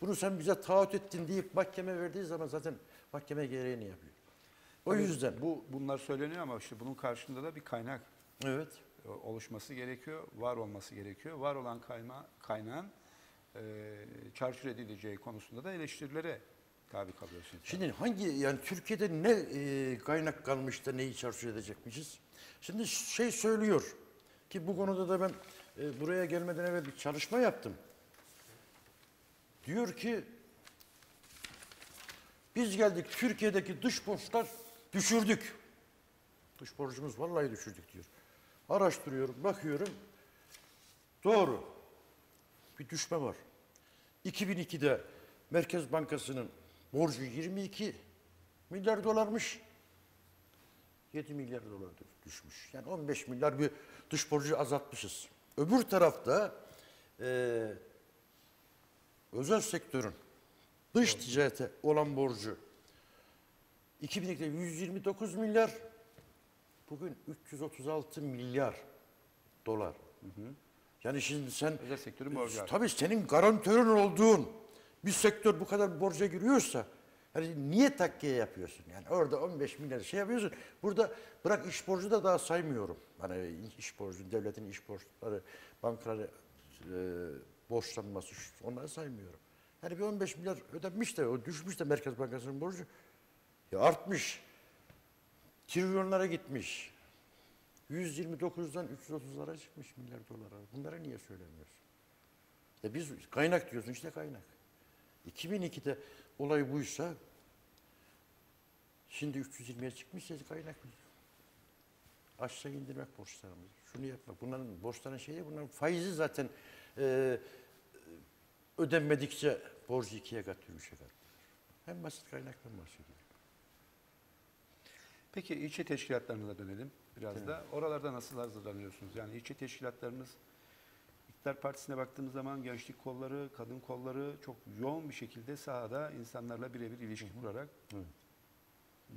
bunu sen bize taahhüt ettin deyip mahkeme verdiği zaman zaten Mahkeme gereğini yapıyor. O Tabii yüzden bu bunlar söyleniyor ama işte bunun karşında da bir kaynak evet oluşması gerekiyor, var olması gerekiyor. Var olan kayma, kaynağın e, çarçur edileceği konusunda da eleştirilere tabi kalıyorsunuz. Şimdi hangi yani Türkiye'de ne e, kaynak kalmış da neyi çarşur edecekmişiz? Şimdi şey söylüyor ki bu konuda da ben e, buraya gelmeden evvel bir çalışma yaptım. Diyor ki biz geldik Türkiye'deki dış borçlar düşürdük. Dış borcumuz vallahi düşürdük diyor. Araştırıyorum, bakıyorum. Doğru. Bir düşme var. 2002'de Merkez Bankası'nın borcu 22 milyar dolarmış. 7 milyar dolar düşmüş. Yani 15 milyar bir dış borcu azaltmışız. Öbür tarafta eee, özel sektörün dış ticarete olan borcu 2002'de 129 milyar, bugün 336 milyar dolar. Yani şimdi sen Özel sektörün borcu tabii senin garantörün olduğun bir sektör bu kadar borca giriyorsa hani niye takkiye yapıyorsun? Yani orada 15 milyar şey yapıyorsun. Burada bırak iş borcu da daha saymıyorum. Hani iş borcu, devletin iş borçları, bankaları e, borçlanması onları saymıyorum. Yani bir 15 milyar ödenmiş de o düşmüş de Merkez Bankası'nın borcu. Ya artmış. Trilyonlara gitmiş. 129'dan 330'lara çıkmış milyar dolara. Bunları niye söylemiyorsun? Ya biz kaynak diyorsun işte kaynak. 2002'de olay buysa şimdi 320'ye çıkmışsa kaynak aşağı indirmek borçlarımızı. Şunu yapmak. Bunların borçların şeyi bunların faizi zaten e, ödenmedikçe borcu ikiye kat, üçe kat. Hem basit kaynaktan bahsediyorum. Peki ilçe teşkilatlarına da dönelim biraz da. Oralarda nasıl hazırlanıyorsunuz? Yani ilçe teşkilatlarınız İktidar Partisi'ne baktığımız zaman gençlik kolları, kadın kolları çok yoğun bir şekilde sahada insanlarla birebir ilişki kurarak Evet. hmm,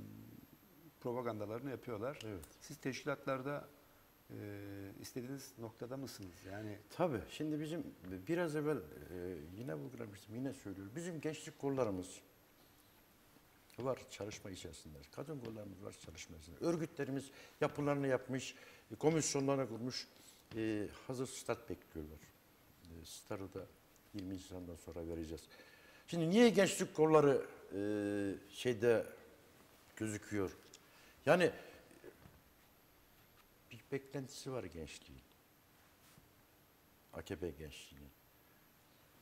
propagandalarını yapıyorlar. Evet. Siz teşkilatlarda e, istediğiniz noktada mısınız? Yani Tabii. Şimdi bizim biraz evvel e, yine vurgulamıştım, yine söylüyorum. Bizim gençlik kollarımız var çalışma içerisinde. Kadın kollarımız var çalışma içerisinde. Örgütlerimiz yapılarını yapmış, e, komisyonlarını kurmuş. e, hazır stat bekliyorlar. E, starı da 20 Nisan'dan sonra vereceğiz. Şimdi niye gençlik kolları e, şeyde gözüküyor? Yani bir beklentisi var gençliğin. AKP gençliğinin.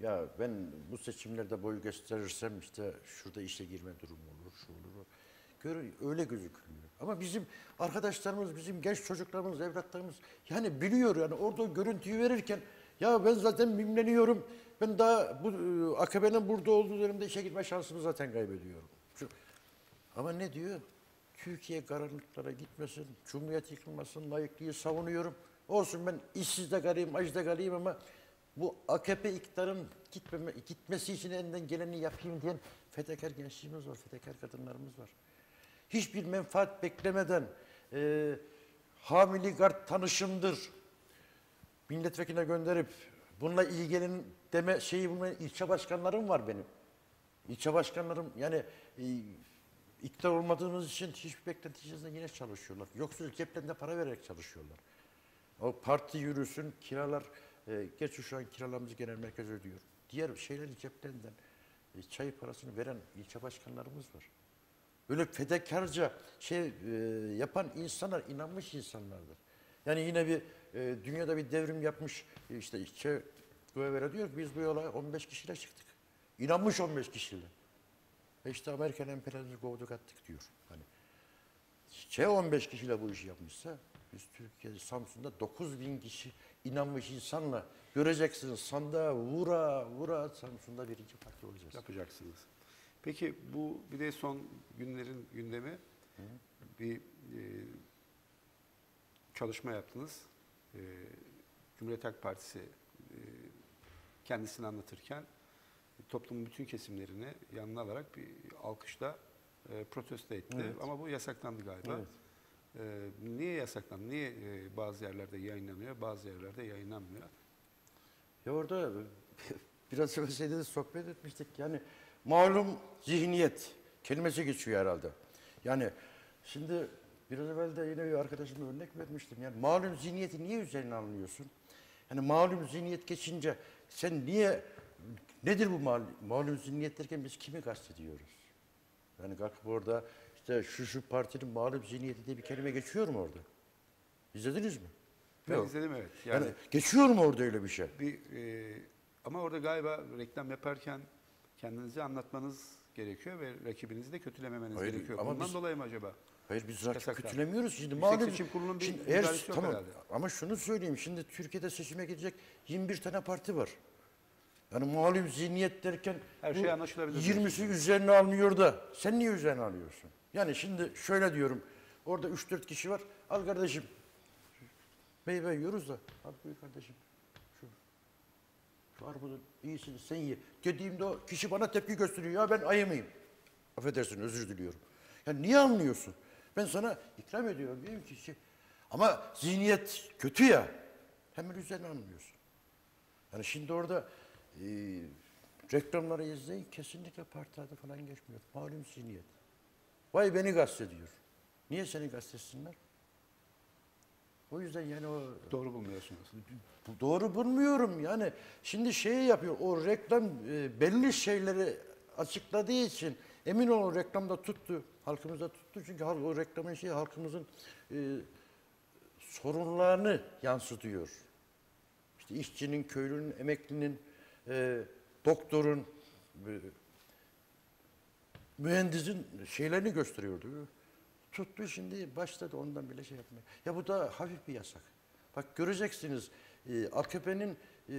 Ya ben bu seçimlerde boy gösterirsem işte şurada işe girme durumu olur, şu olur. o. Gör, öyle gözüküyor. Ama bizim arkadaşlarımız, bizim genç çocuklarımız, evlatlarımız yani biliyor yani orada görüntüyü verirken ya ben zaten mimleniyorum. Ben daha bu e, AKP'nin burada olduğu dönemde işe gitme şansımı zaten kaybediyorum. Şu, ama ne diyor? Türkiye karanlıklara gitmesin, Cumhuriyet yıkılmasın, layıklığı savunuyorum. Olsun ben işsiz de kalayım, aç da kalayım ama bu AKP iktidarın gitmeme, gitmesi için elinden geleni yapayım diyen fedakar gençliğimiz var, fedakar kadınlarımız var. Hiçbir menfaat beklemeden e, hamili kart tanışımdır. Milletvekiline gönderip bununla ilgilenin deme şeyi bunun ilçe başkanlarım var benim. İlçe başkanlarım yani e, iktidar olmadığımız için hiçbir beklenti içerisinde yine çalışıyorlar. Yoksul ceplerinde para vererek çalışıyorlar. O parti yürüsün, kiralar, e, gerçi şu an kiralarımızı genel merkez ödüyor. Diğer şeyleri ceplerinden e, çay parasını veren ilçe başkanlarımız var. Böyle fedakarca şey e, yapan insanlar inanmış insanlardır. Yani yine bir e, dünyada bir devrim yapmış e, işte Che Guevara diyor ki biz bu yola 15 kişiyle çıktık. İnanmış 15 kişiyle. E işte Amerikan emperyalizmi kovduk attık diyor. Hani Che 15 kişiyle bu işi yapmışsa biz Türkiye'de Samsun'da 9 bin kişi inanmış insanla göreceksiniz sandığa vura vura Samsun'da birinci parti olacağız. yapacaksınız. Peki bu bir de son günlerin gündemi bir e, çalışma yaptınız. E, Cumhuriyet Halk Partisi e, kendisini anlatırken toplumun bütün kesimlerini yanına alarak bir alkışla e, protesto etti. Evet. Ama bu yasaklandı galiba. Evet. E, niye yasaklandı? Niye e, bazı yerlerde yayınlanıyor, bazı yerlerde yayınlanmıyor? Ya orada [laughs] biraz şeyde de sohbet etmiştik. Yani malum zihniyet. kelimesi geçiyor herhalde. Yani şimdi biraz evvel de yine bir arkadaşıma örnek vermiştim. Yani malum zihniyeti niye üzerine alınıyorsun? Yani malum zihniyet geçince sen niye nedir bu mal, malum zihniyet derken biz kimi kastediyoruz? Yani kalkıp orada işte şu şu partinin malum zihniyeti diye bir kelime geçiyor mu orada? İzlediniz mi? Ben Yok. izledim evet. Yani, Yani, geçiyor mu orada öyle bir şey? bir e, ama orada galiba reklam yaparken kendinizi anlatmanız gerekiyor ve rakibinizi de kötülememeniz Hayır, gerekiyor. ama Bundan biz- dolayı mı acaba? Hayır biz rakip Yasaklar. kötülemiyoruz. Şimdi Yüksek malum Seçim Kurulu'nun bir Şimdi müdahalesi yok tamam, herhalde. Ama şunu söyleyeyim. Şimdi Türkiye'de seçime girecek 21 tane parti var. Yani malum zihniyet derken Her şey anlaşılabilir 20'si üzerine almıyor da sen niye üzerine alıyorsun? Yani şimdi şöyle diyorum. Orada 3-4 kişi var. Al kardeşim. Meyve yiyoruz da. Al buyur kardeşim. Şu, şu armudun iyisini sen ye. Dediğimde o kişi bana tepki gösteriyor. Ya ben ayı mıyım? Affedersin özür diliyorum. Ya niye anlıyorsun? Ben sana ikram ediyorum. Diyorum ki şey. Ama zihniyet kötü ya. Hemen üzerine anlıyorsun. Yani şimdi orada e, reklamları izleyin kesinlikle parti falan geçmiyor. Malum zihniyet. Vay beni kastediyor. Niye seni kastetsinler? O yüzden yani o Doğru bulmuyorsunuz. bu doğru bulmuyorum yani. Şimdi şeyi yapıyor o reklam e, belli şeyleri açıkladığı için emin olun reklamda tuttu. Halkımızda tuttu çünkü halk, o reklamın şeyi halkımızın e, sorunlarını yansıtıyor. İşte işçinin, köylünün, emeklinin, e, doktorun, e, mühendisin şeylerini gösteriyordu. Tuttu şimdi başladı ondan bile şey yapmaya. Ya bu da hafif bir yasak. Bak göreceksiniz e, AKP'nin e,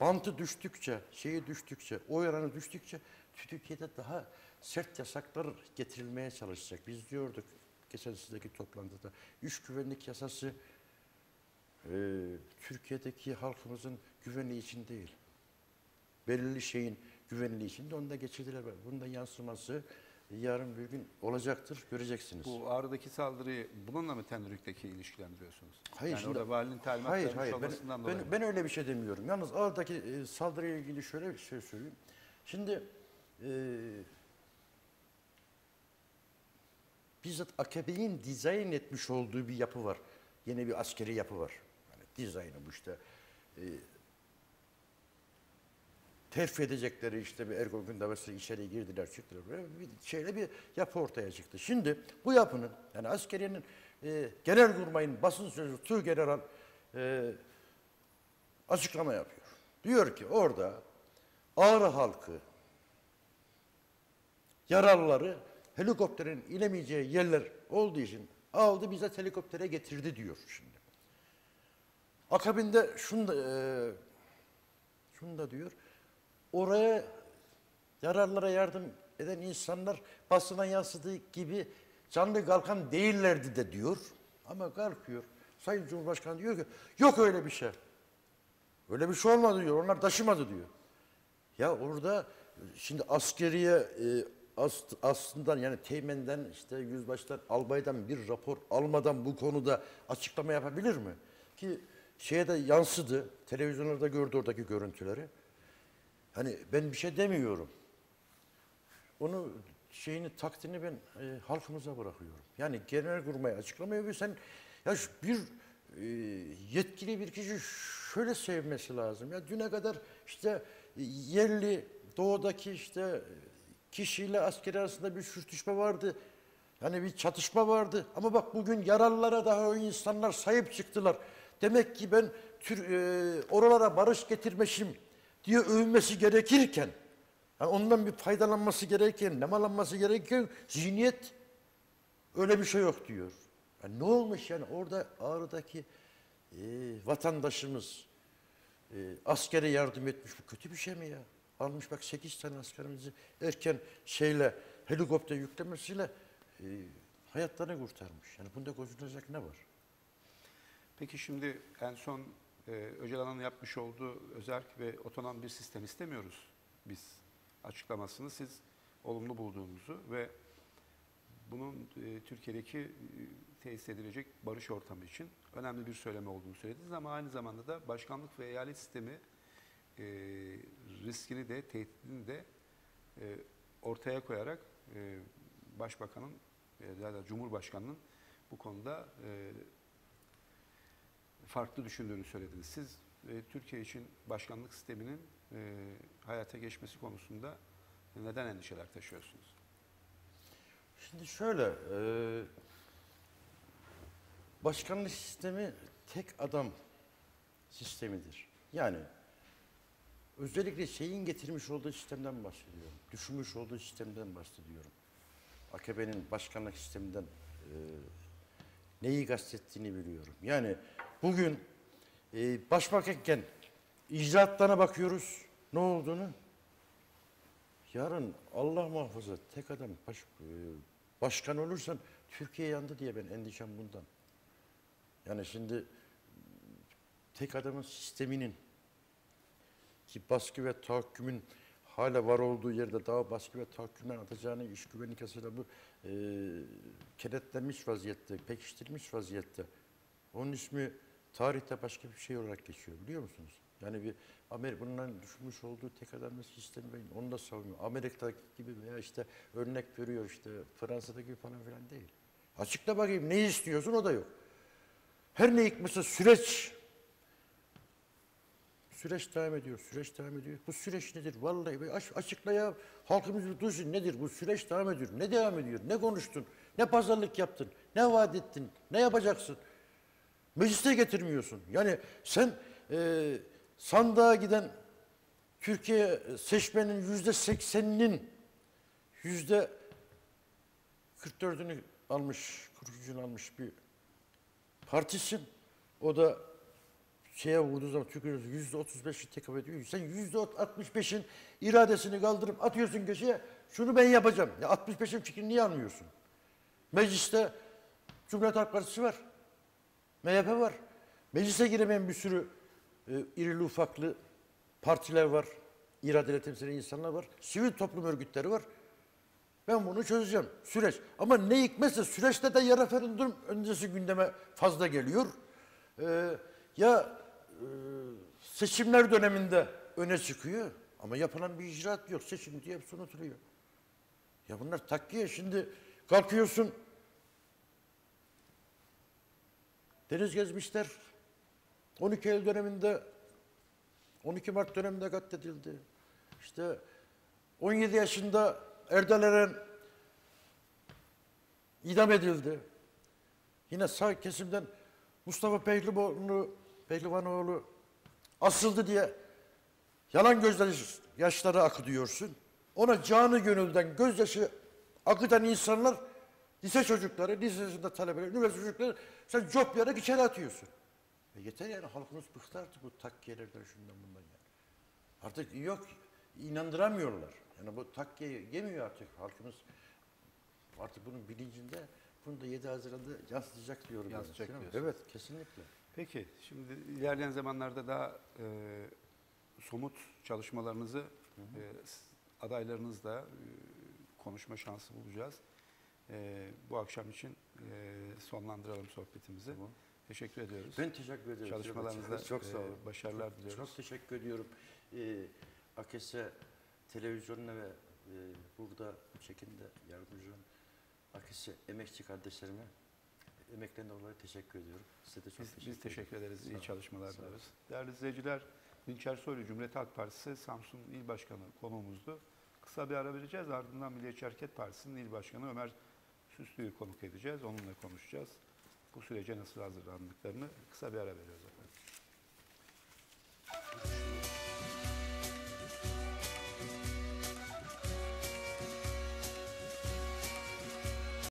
bantı düştükçe, şeyi düştükçe, oy oranı düştükçe Türkiye'de daha sert yasaklar getirilmeye çalışacak. Biz diyorduk geçen sizdeki toplantıda. İş güvenlik yasası e, Türkiye'deki halkımızın güvenliği için değil. Belirli şeyin güvenliği için de onu da geçirdiler. Bunun da yansıması yarın bir gün olacaktır. Göreceksiniz. Bu Ağrı'daki saldırıyı bununla mı Tenrük'teki ilişkilendiriyorsunuz? Hayır, yani şimdi- orada valinin talimat Hayır hayır ben, olmasından dolayı. ben, ben öyle bir şey demiyorum. Yalnız Ağrı'daki e, saldırıyla ilgili şöyle bir şey söyleyeyim. Şimdi e, bizzat AKP'nin dizayn etmiş olduğu bir yapı var. Yeni bir askeri yapı var. Yani dizaynı bu işte. E, terfi edecekleri işte bir Ergun Gündaması içeri girdiler çıktılar. Böyle bir şeyle bir yapı ortaya çıktı. Şimdi bu yapının yani askeriyenin e, genelkurmayın basın sözcüsü Tuğgeneral e, açıklama yapıyor. Diyor ki orada Ağrı halkı yaralıları helikopterin inemeyeceği yerler olduğu için aldı bize helikoptere getirdi diyor şimdi. Akabinde şunu da, e, şunu da diyor. Oraya yaralılara yardım eden insanlar basına yansıdığı gibi canlı kalkan değillerdi de diyor. Ama kalkıyor. Sayın Cumhurbaşkanı diyor ki yok öyle bir şey. Öyle bir şey olmadı diyor. Onlar taşımadı diyor. Ya orada şimdi askeriye e, as, aslında yani teğmenden işte yüzbaşıdan albaydan bir rapor almadan bu konuda açıklama yapabilir mi? Ki şeye de yansıdı. Televizyonlarda gördü oradaki görüntüleri. Hani ben bir şey demiyorum. Onu şeyini takdirini ben e, halkımıza bırakıyorum. Yani genel kurmaya açıklama yapıyor. Sen ya şu bir e, yetkili bir kişi şöyle sevmesi lazım. Ya düne kadar işte e, yerli doğudaki işte e, kişiyle asker arasında bir sürtüşme vardı. Yani bir çatışma vardı. Ama bak bugün yaralılara daha o insanlar sahip çıktılar. Demek ki ben tür, e, oralara barış getirmişim diye övünmesi gerekirken yani ondan bir faydalanması gerekirken, nemalanması gerekirken zihniyet öyle bir şey yok diyor. Yani ne olmuş yani orada Ağrı'daki e, vatandaşımız e, askere yardım etmiş. Bu kötü bir şey mi ya? Almış bak 8 tane askerimizi erken şeyle helikopter yüklemesiyle e, hayatlarını kurtarmış. Yani bunda gocunacak ne var? Peki şimdi en son e, Öcalan'ın yapmış olduğu özerk ve otonom bir sistem istemiyoruz biz açıklamasını siz olumlu bulduğunuzu ve bunun e, Türkiye'deki e, tesis edilecek barış ortamı için önemli bir söyleme olduğunu söylediniz ama aynı zamanda da başkanlık ve eyalet sistemi e, riskini de tehdidini de ortaya koyarak Başbakanın ya da Cumhurbaşkanı'nın bu konuda e, farklı düşündüğünü söylediniz. Siz e, Türkiye için başkanlık sisteminin e, hayata geçmesi konusunda neden endişeler taşıyorsunuz? Şimdi şöyle, e, başkanlık sistemi tek adam sistemidir. Yani özellikle şeyin getirmiş olduğu sistemden bahsediyorum. Düşünmüş olduğu sistemden bahsediyorum. AKP'nin başkanlık sisteminden e, neyi kastettiğini biliyorum. Yani bugün e, başbakanken icraatlarına bakıyoruz ne olduğunu. Yarın Allah muhafaza tek adam baş, e, başkan olursan Türkiye yandı diye ben endişem bundan. Yani şimdi tek adamın sisteminin ki baskı ve tahakkümün hala var olduğu yerde daha baskı ve tahakkümden atacağını iş güvenlik bu e, kenetlenmiş vaziyette, pekiştirilmiş vaziyette. Onun ismi tarihte başka bir şey olarak geçiyor biliyor musunuz? Yani bir Amerika bunların düşünmüş olduğu tek adamlı sistemi ben onu da savunuyorum. Amerika'daki gibi veya işte örnek veriyor işte Fransa'daki falan filan değil. Açıkla bakayım ne istiyorsun o da yok. Her ne hikmetse süreç Süreç devam ediyor, süreç devam ediyor. Bu süreç nedir? Vallahi aç, açıkla ya. Halkımız duysun nedir? Bu süreç devam ediyor. Ne devam ediyor? Ne konuştun? Ne pazarlık yaptın? Ne vaat ettin? Ne yapacaksın? Mecliste getirmiyorsun. Yani sen e, sandığa giden Türkiye seçmenin yüzde sekseninin yüzde 44'ünü almış, 43'ünü almış bir partisin. O da şeye vurduğu zaman Türkiye'nin yüzde 35'i tekabül ediyor. Sen yüzde 65'in iradesini kaldırıp atıyorsun köşeye. Şunu ben yapacağım. Ya 65'in fikrini niye almıyorsun? Mecliste Cumhuriyet Halk Partisi var. MHP var. Meclise giremeyen bir sürü e, irili ufaklı partiler var. İradeyle temsil eden insanlar var. Sivil toplum örgütleri var. Ben bunu çözeceğim. Süreç. Ama ne hikmetse süreçte de ya referandum öncesi gündeme fazla geliyor. Ee, ya e, seçimler döneminde öne çıkıyor. Ama yapılan bir icraat yok. Seçim diye hepsi unutuluyor. Ya bunlar takkiye. Şimdi kalkıyorsun. Deniz gezmişler. 12 Eylül döneminde 12 Mart döneminde katledildi. İşte 17 yaşında Erdal Eren idam edildi. Yine sağ kesimden Mustafa Pehlivoğlu, Pehlivanoğlu asıldı diye yalan gözyaşı yaşları akıtıyorsun. Ona canı gönülden gözyaşı akıtan insanlar lise çocukları, lise yaşında talebeler, üniversite çocukları sen copyarak içeri atıyorsun. E yeter yani halkımız bıktı artık bu takkiyelerden şundan bundan yani. Artık yok inandıramıyorlar. Yani bu takkiye yemiyor artık halkımız. Artık bunun bilincinde bunu da 7 Haziran'da yansıtacak diyorum. Yansıtacak Sinan Bey. diyorsunuz. Evet kesinlikle. Peki, şimdi ilerleyen zamanlarda daha e, somut çalışmalarınızı e, s- adaylarınızla e, konuşma şansı bulacağız. E, bu akşam için e, sonlandıralım sohbetimizi. Tamam. Teşekkür ediyoruz. Ben teşekkür ederim. Çalışmalarınızda çok sağ e, olun. başarılar Çok- diliyoruz. Çok teşekkür ediyorum. Ee, AKES'e televizyonuna ve e, burada çekimde yardımcı olan AKES'e emekçi kardeşlerime emeklerine dolayı teşekkür ediyorum. Size de çok Biz, teşekkür biz teşekkür ederiz. Sağ İyi çalışmalar Sağ diliyoruz. Değerli izleyiciler, Dinçer Soylu Cumhuriyet Halk Partisi Samsun İl Başkanı konuğumuzdu. Kısa bir ara vereceğiz. Ardından Milliyetçi Hareket Partisi'nin İl Başkanı Ömer Süslü'yü konuk edeceğiz. Onunla konuşacağız. Bu sürece nasıl hazırlandıklarını kısa bir ara veriyoruz.